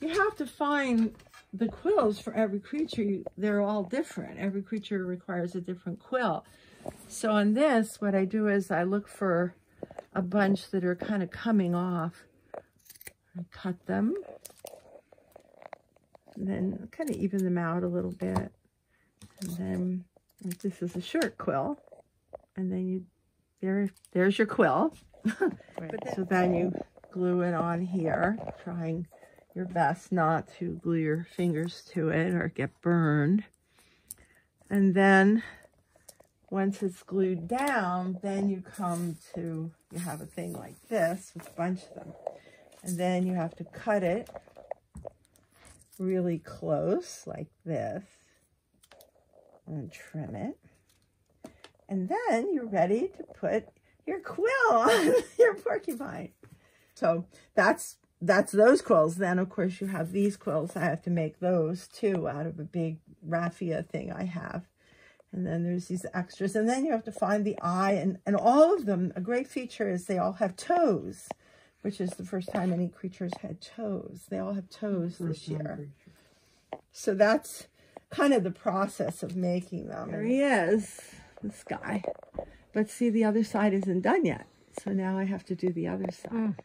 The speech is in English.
you have to find the quills for every creature. You, they're all different. Every creature requires a different quill. So on this, what I do is I look for a bunch that are kind of coming off. I cut them. And then kind of even them out a little bit. And then like this is a short quill. And then you, there, there's your quill. Right. so then you glue it on here, trying your best not to glue your fingers to it or get burned. And then once it's glued down, then you come to, you have a thing like this with a bunch of them. And then you have to cut it really close like this and trim it. And then you're ready to put your quill on your porcupine. So that's that's those quills. Then, of course, you have these quills. I have to make those, too, out of a big raffia thing I have. And then there's these extras. And then you have to find the eye. And, and all of them, a great feature is they all have toes, which is the first time any creatures had toes. They all have toes this year. So that's kind of the process of making them. There he is, this guy. But see, the other side isn't done yet. So now I have to do the other side. Mm.